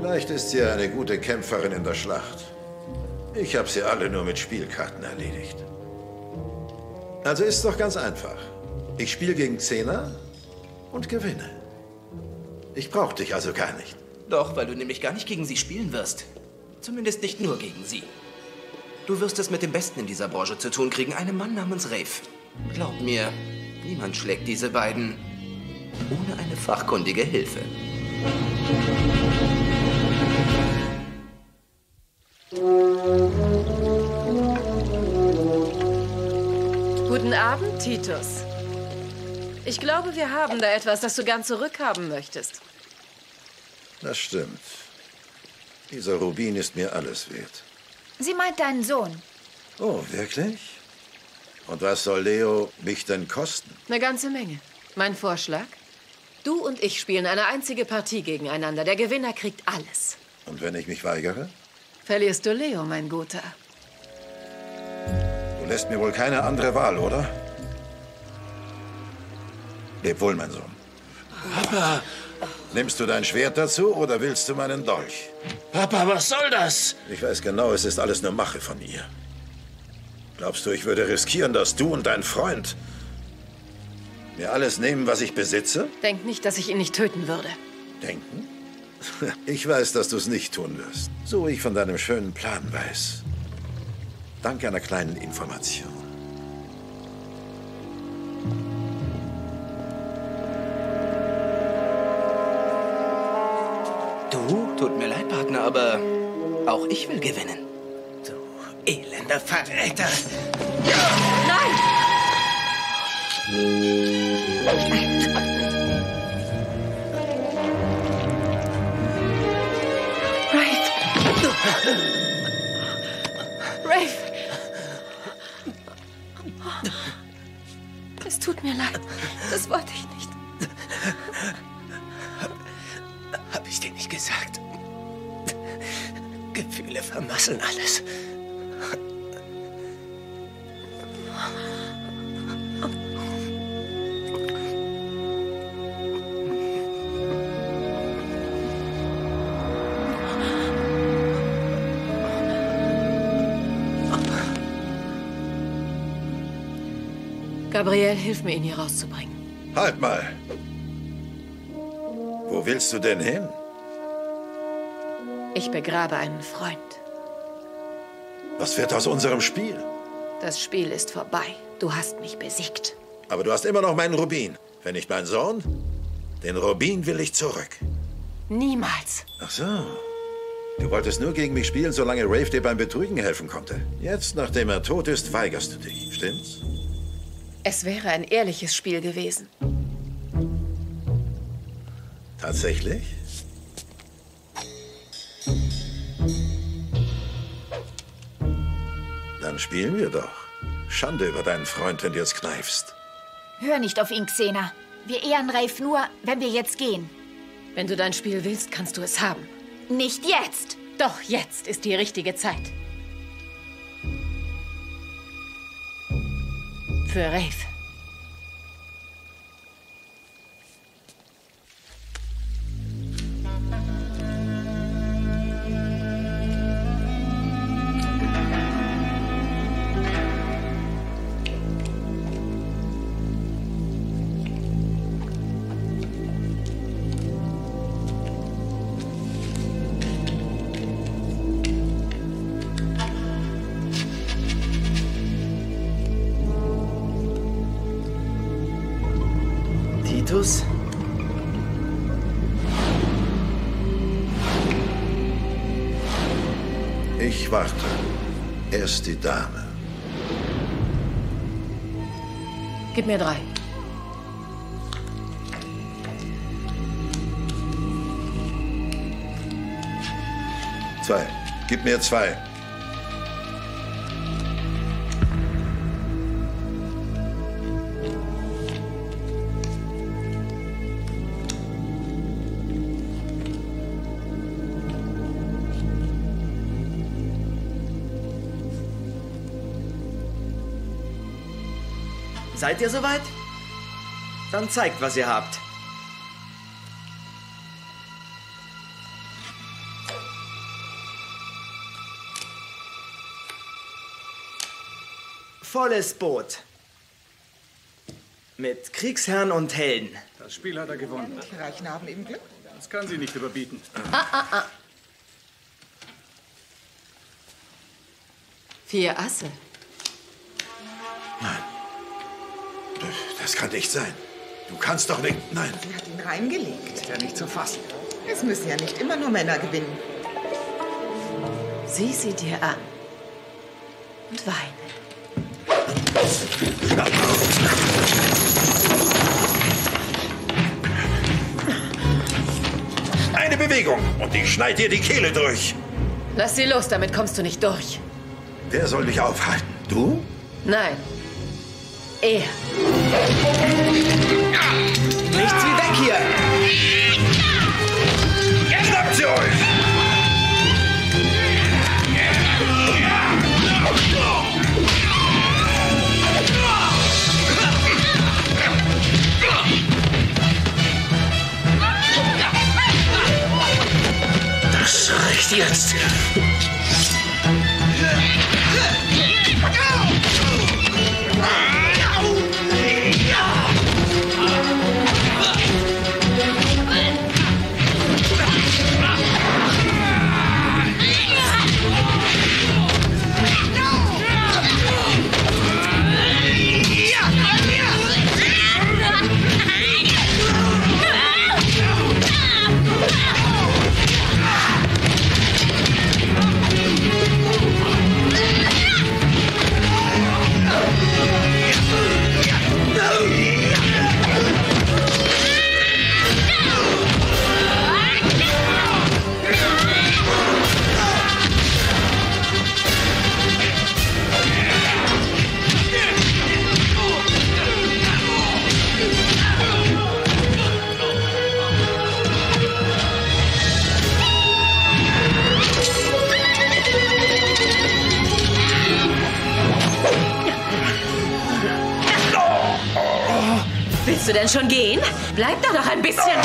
Vielleicht ist sie eine gute Kämpferin in der Schlacht. Ich habe sie alle nur mit Spielkarten erledigt. Also ist es doch ganz einfach. Ich spiele gegen Zehner und gewinne. Ich brauche dich also gar nicht. Doch, weil du nämlich gar nicht gegen sie spielen wirst. Zumindest nicht nur gegen sie. Du wirst es mit dem Besten in dieser Branche zu tun kriegen, einem Mann namens Rafe. Glaub mir, niemand schlägt diese beiden ohne eine fachkundige Hilfe. Abend, Titus. Ich glaube, wir haben da etwas, das du gern zurückhaben möchtest. Das stimmt. Dieser Rubin ist mir alles wert. Sie meint deinen Sohn. Oh, wirklich? Und was soll Leo mich denn kosten? Eine ganze Menge. Mein Vorschlag? Du und ich spielen eine einzige Partie gegeneinander. Der Gewinner kriegt alles. Und wenn ich mich weigere? Verlierst du Leo, mein Guter. Du lässt mir wohl keine andere Wahl, oder? Leb wohl, mein Sohn. Papa! Nimmst du dein Schwert dazu oder willst du meinen Dolch? Papa, was soll das? Ich weiß genau, es ist alles nur Mache von ihr. Glaubst du, ich würde riskieren, dass du und dein Freund mir alles nehmen, was ich besitze? Denk nicht, dass ich ihn nicht töten würde. Denken? Ich weiß, dass du es nicht tun wirst. So wie ich von deinem schönen Plan weiß. Dank einer kleinen Information. Du? Tut mir leid, Partner, aber auch ich will gewinnen. Du elender Verräter! Nein! Rafe! Rafe! Es tut mir leid. Das wollte ich ich dir nicht gesagt? Gefühle vermasseln alles. Gabriel, hilf mir, ihn hier rauszubringen. Halt mal! Wo willst du denn hin? Ich begrabe einen Freund. Was wird aus unserem Spiel? Das Spiel ist vorbei. Du hast mich besiegt. Aber du hast immer noch meinen Rubin. Wenn nicht mein Sohn, den Rubin will ich zurück. Niemals. Ach so. Du wolltest nur gegen mich spielen, solange Rafe dir beim Betrügen helfen konnte. Jetzt, nachdem er tot ist, weigerst du dich. Stimmt's? Es wäre ein ehrliches Spiel gewesen. Tatsächlich? Dann spielen wir doch. Schande über deinen Freund, wenn du jetzt kneifst. Hör nicht auf ihn, Xena. Wir ehren Rafe nur, wenn wir jetzt gehen. Wenn du dein Spiel willst, kannst du es haben. Nicht jetzt! Doch jetzt ist die richtige Zeit. Für Rafe. Ich warte. Erst die Dame. Gib mir drei. Zwei. Gib mir zwei. Seid ihr soweit? Dann zeigt, was ihr habt. Volles Boot. Mit Kriegsherren und Helden. Das Spiel hat er gewonnen. Die Reichen haben eben Glück. Das kann sie nicht überbieten. Ah, ah, ah. Vier Asse. Nein. Das kann nicht sein. Du kannst doch nicht. Nein. Sie hat ihn reingelegt. Ist ja nicht zu fassen. Es müssen ja nicht immer nur Männer gewinnen. Sieh sie dir an. Und weine. Eine Bewegung und ich schneide dir die Kehle durch. Lass sie los, damit kommst du nicht durch. Wer soll mich aufhalten? Du? Nein. Er. Nichts wie weg hier! Schnappt sie euch! Das reicht jetzt. Willst du denn schon gehen? Bleib doch ein bisschen.